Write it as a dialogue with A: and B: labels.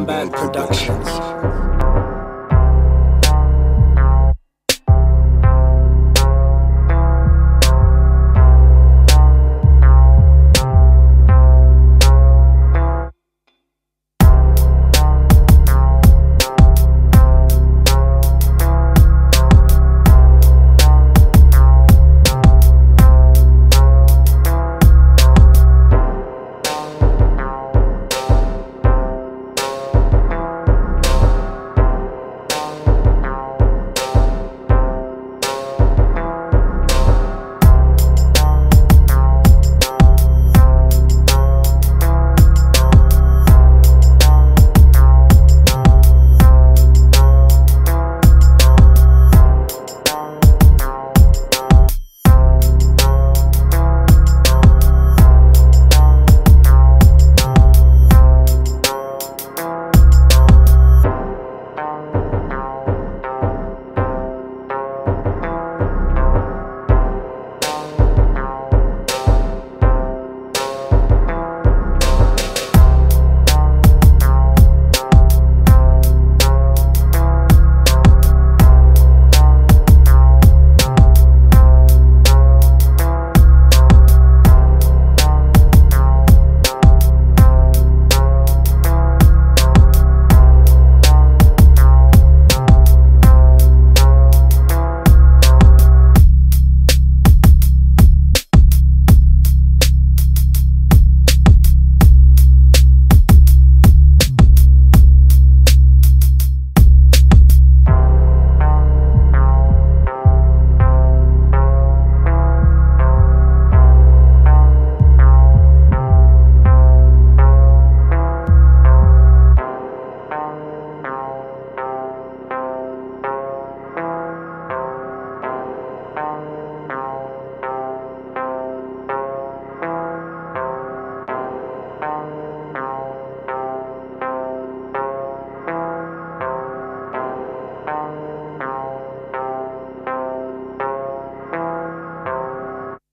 A: Combat Productions.